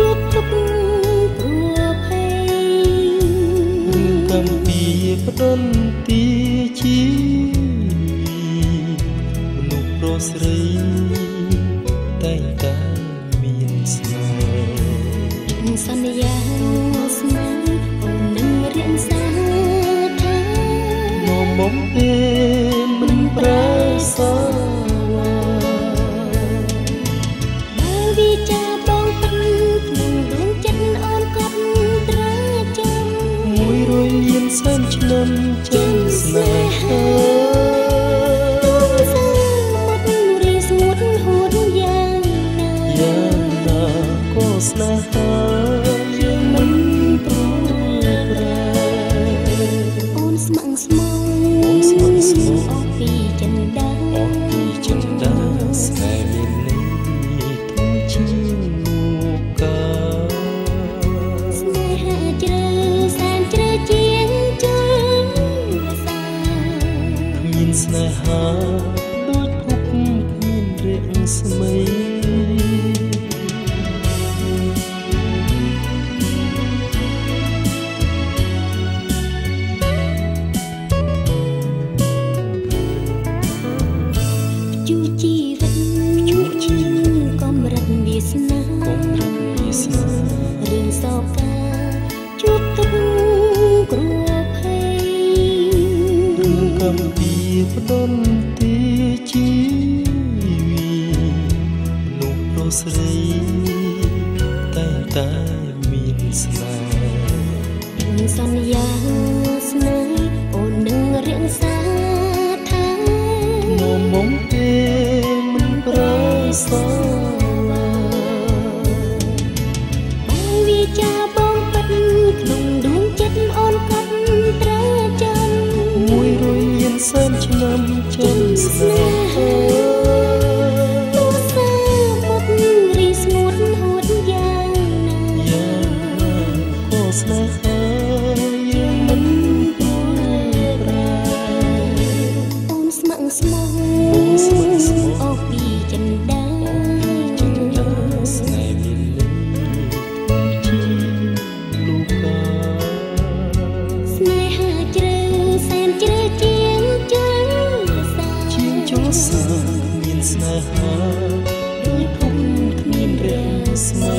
ជួបទុកព្រោះភ័យរឿងកំពីផ្ដន់ទីជីមនុស្សប្រុសស្រីតែងតែមានស្នេហ៍សន្យាស្នេហ៍អូននឹងរៀនសាថាមកមុំ សែនឆ្នាំចិនស្នេហាស្នេហាយើងមិនព្រោះប្រែអូនស្ម័គ្រស្មោអូនស្ម័គ្រស្មោ កំពីផ្ដន់ទីជីវីនោះប្រុសស្រីតែតែមានស្នេហ៍សន្យាស្នេហ៍អូននឹងរៀងសាថានៅមុំពេលមិនប្រសា សែនឆ្នាំចិនស្នេហា មានស្នេហាដូចភូមិគ្មានរាស្មា